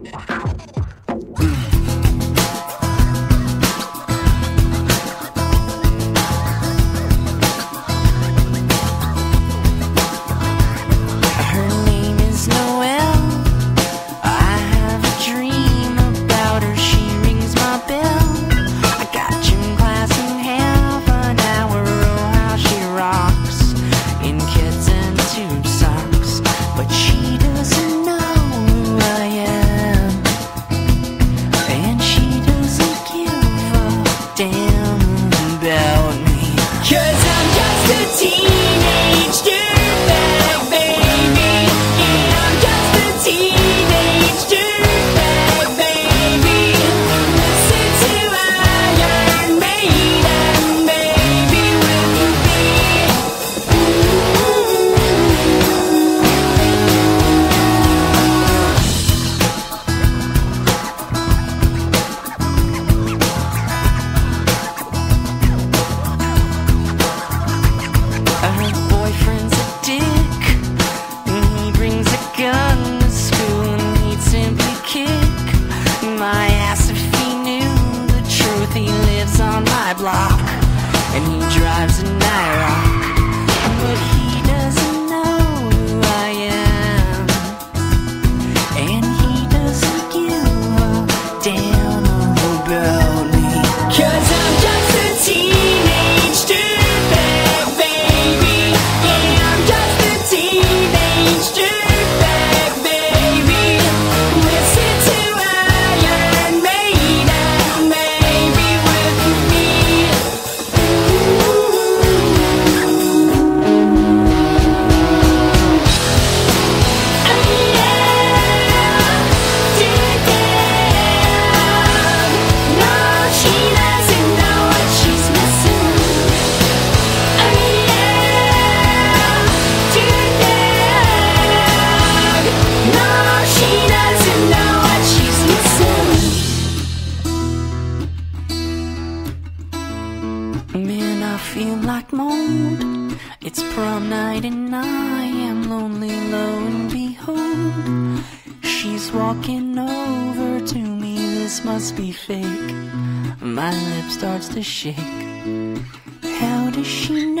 Yeah. And he drives a Nyrock, I feel like mold. It's prom night and I am lonely, lo and behold. She's walking over to me, this must be fake. My lip starts to shake. How does she know